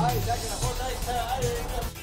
ほんとにあれが。